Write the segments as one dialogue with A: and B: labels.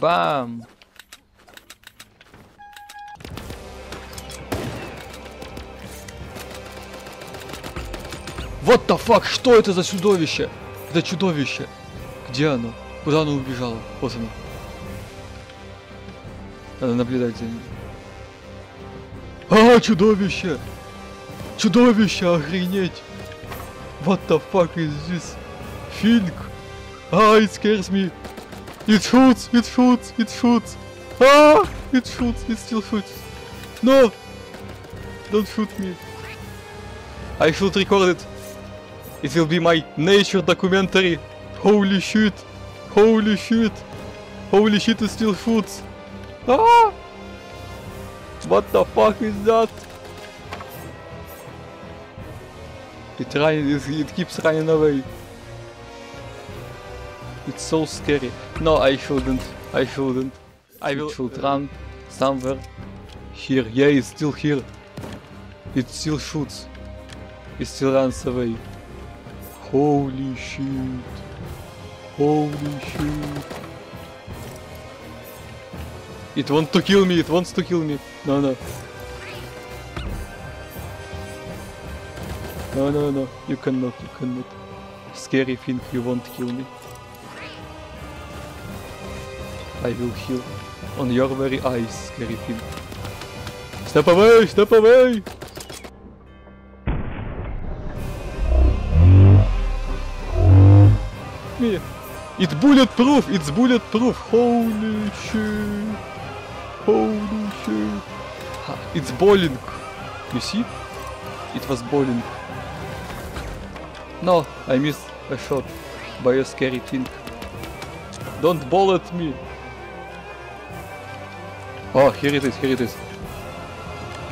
A: Бам! What the fuck? Что это за чудовище? Это чудовище. Где оно? Куда оно убежало? Вот оно. Надо наблюдать за ним. А, чудовище! Чудовище, охренеть! What the fuck is this? Fink! Ah, it scares me! It shoots! It shoots! It shoots! Ah! It shoots! It still shoots! No! Don't shoot me! I should record it! It will be my nature documentary! Holy shit! Holy shit! Holy shit, it still shoots! Ah! What the fuck is that? It it, it keeps running away. It's so scary. No, I shouldn't. I shouldn't. I will should run somewhere here. Yeah, it's still here. It still shoots. It still runs away. Holy shit. Holy shit. It wants to kill me, it wants to kill me. No, no. No, no, no. You cannot, you cannot. Scary thing, you won't kill me. I will heal on your very eyes, scary thing. Step away, step away! Me. It's bulletproof, it's bulletproof. Holy shit. Holy shit. Ha, It's bowling. You see? It was bowling. No, I missed a shot by a scary thing. Don't ball at me. Oh, here it is, here it is.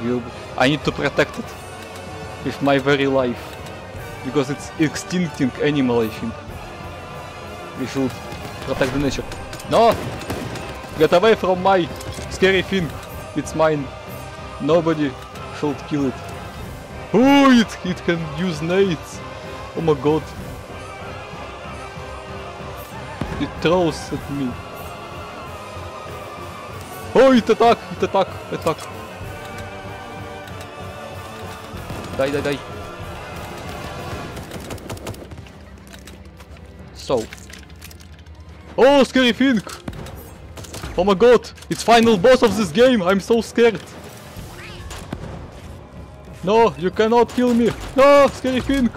A: You- I need to protect it with my very life. Because it's extincting animal, I think. We should protect the nature. No! Get away from my scary thing. It's mine. Nobody should kill it. Oh, it, it can use nades. Oh my god. It throws at me. Oh, it attack, it attack, attack. Die, die, die. So. Oh, scary Fink! Oh my god, it's final boss of this game, I'm so scared. No, you cannot kill me. No, scary Fink!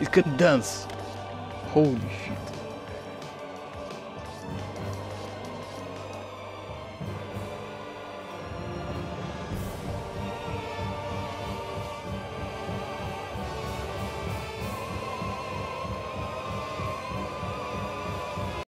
A: It can dance. Holy shit.